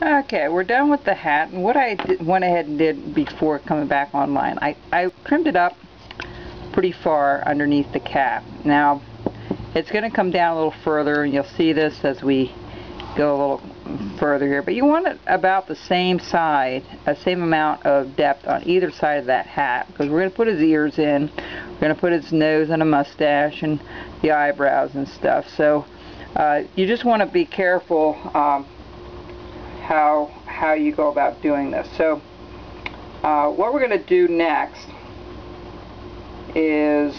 Okay, we're done with the hat, and what I did, went ahead and did before coming back online, I, I trimmed it up pretty far underneath the cap. Now, it's going to come down a little further, and you'll see this as we go a little further here, but you want it about the same side, the same amount of depth on either side of that hat, because we're going to put his ears in, we're going to put his nose and a mustache, and the eyebrows and stuff, so uh, you just want to be careful um, how how you go about doing this. So uh, what we're going to do next is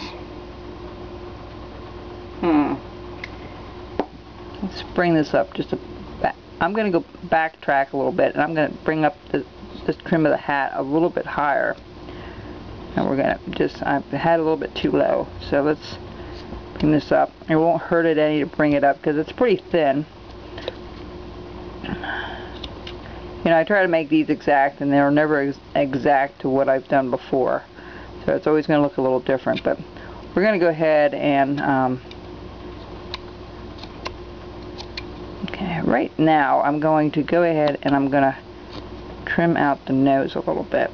hmm let's bring this up just. I'm going to go backtrack a little bit and I'm going to bring up the, trim of the hat a little bit higher and we're going to just I've had a little bit too low so let's bring this up it won't hurt it any to bring it up because it's pretty thin you know, I try to make these exact, and they're never ex exact to what I've done before. So it's always going to look a little different. But we're going to go ahead and, um, okay, right now I'm going to go ahead and I'm going to trim out the nose a little bit.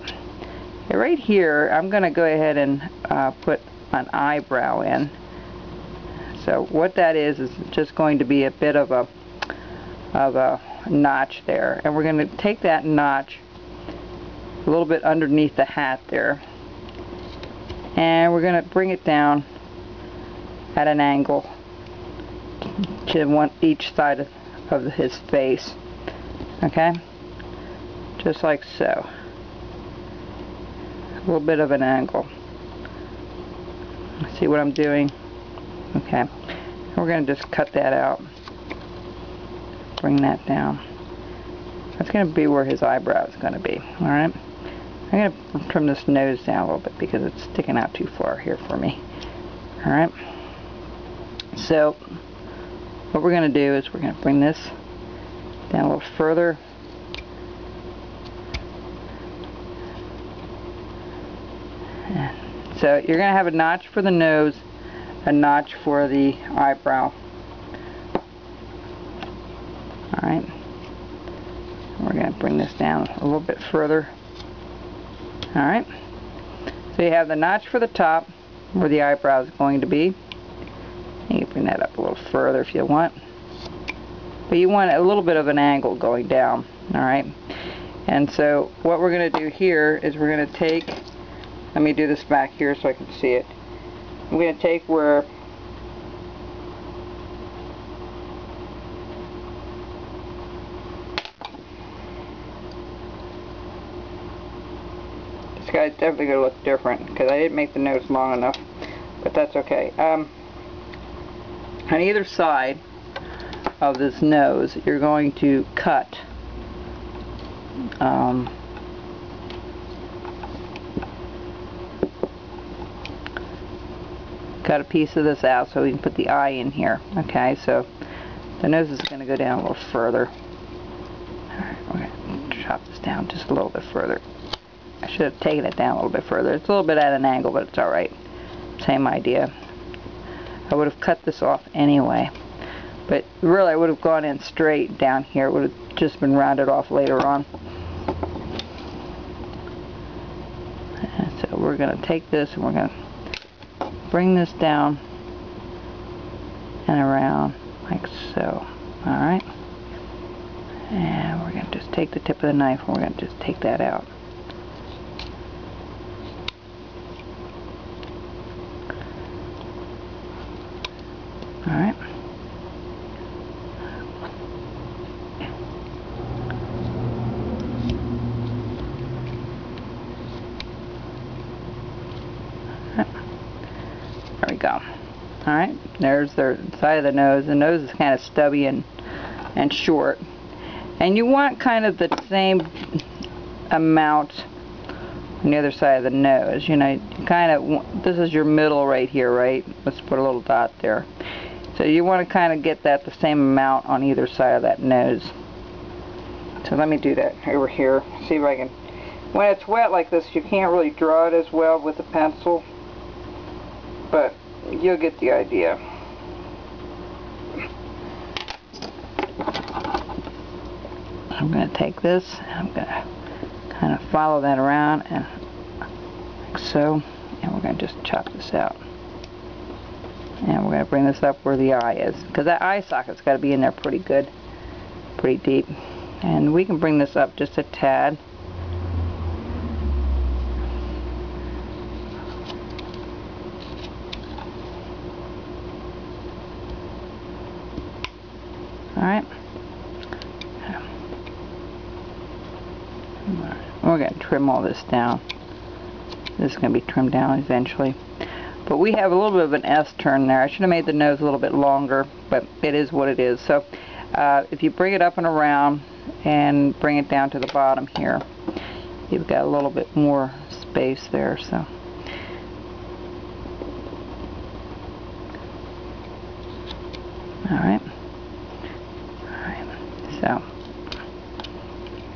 Okay, right here, I'm going to go ahead and uh, put an eyebrow in. So what that is is just going to be a bit of a of a notch there. And we're going to take that notch a little bit underneath the hat there. And we're going to bring it down at an angle to one each side of, of his face. Okay? Just like so. A little bit of an angle. See what I'm doing? Okay. We're going to just cut that out bring that down. That's going to be where his eyebrow is going to be. Alright? I'm going to trim this nose down a little bit because it's sticking out too far here for me. Alright? So, what we're going to do is we're going to bring this down a little further. So you're going to have a notch for the nose, a notch for the eyebrow. Alright. We're going to bring this down a little bit further. Alright. So you have the notch for the top where the eyebrow is going to be. You can bring that up a little further if you want. But you want a little bit of an angle going down. Alright. And so what we're going to do here is we're going to take, let me do this back here so I can see it. I'm going to take where guy's definitely going to look different because I didn't make the nose long enough. But that's okay. Um, on either side of this nose, you're going to cut um, cut a piece of this out so we can put the eye in here. Okay, so the nose is going to go down a little further. Alright, we're going to chop this down just a little bit further. I should have taken it down a little bit further. It's a little bit at an angle, but it's alright. Same idea. I would have cut this off anyway. But really, I would have gone in straight down here. It would have just been rounded off later on. And so we're going to take this and we're going to bring this down and around like so. Alright? And we're going to just take the tip of the knife and we're going to just take that out. Alright. There we go. Alright, there's the side of the nose. The nose is kind of stubby and, and short. And you want kind of the same amount on the other side of the nose. You know, kind of, this is your middle right here, right? Let's put a little dot there. So you want to kind of get that the same amount on either side of that nose. So let me do that over here. See if I can. When it's wet like this, you can't really draw it as well with a pencil. But you'll get the idea. I'm going to take this I'm going to kind of follow that around and like so and we're going to just chop this out and we're going to bring this up where the eye is because that eye socket's got to be in there pretty good pretty deep and we can bring this up just a tad Alright. We're going to trim all this down. This is going to be trimmed down eventually. But we have a little bit of an S turn there. I should have made the nose a little bit longer, but it is what it is. So uh, if you bring it up and around and bring it down to the bottom here, you've got a little bit more space there. So. Alright. Alright. So.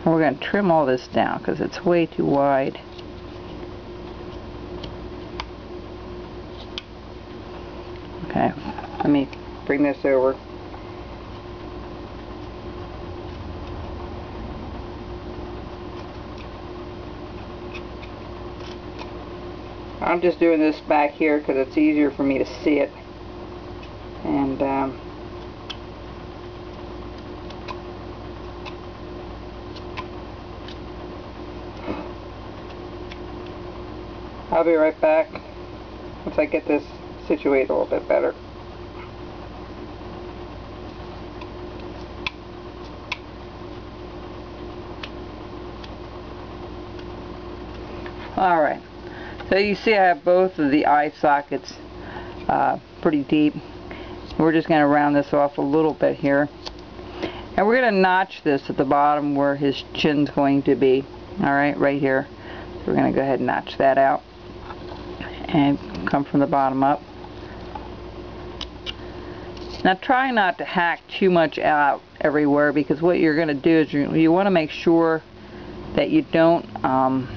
we're going to trim all this down because it's way too wide. Okay, let me bring this over. I'm just doing this back here because it's easier for me to see it. And um, I'll be right back once I get this situated a little bit better. Alright, so you see I have both of the eye sockets uh, pretty deep. We're just going to round this off a little bit here. And we're going to notch this at the bottom where his chin's going to be. Alright, right here. So we're going to go ahead and notch that out. And come from the bottom up. Now try not to hack too much out everywhere because what you're going to do is you, you want to make sure that you don't um,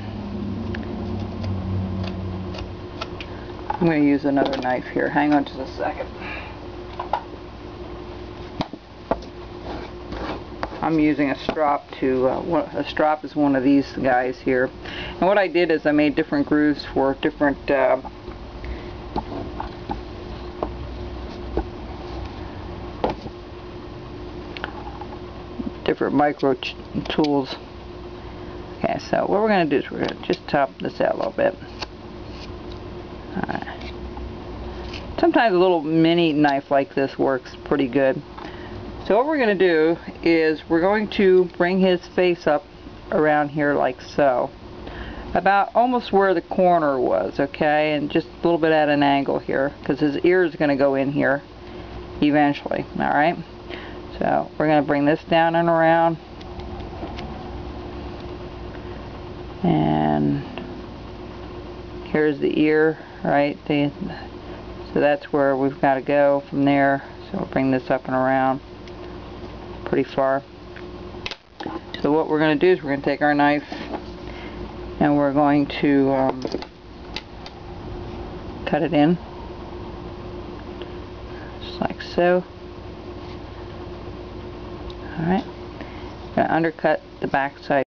I'm going to use another knife here. Hang on just a second. I'm using a strop to, uh, a strop is one of these guys here. And what I did is I made different grooves for different uh, different micro tools. Okay, so what we're going to do is we're going to just top this out a little bit. Alright. Sometimes a little mini knife like this works pretty good. So what we're going to do is we're going to bring his face up around here like so. About almost where the corner was, okay? And just a little bit at an angle here because his ear is going to go in here eventually, alright? So we're going to bring this down and around. And here's the ear, right? The, so that's where we've got to go from there. So we'll bring this up and around pretty far. So what we're going to do is we're going to take our knife and we're going to um, cut it in just like so. Alright, going to undercut the back side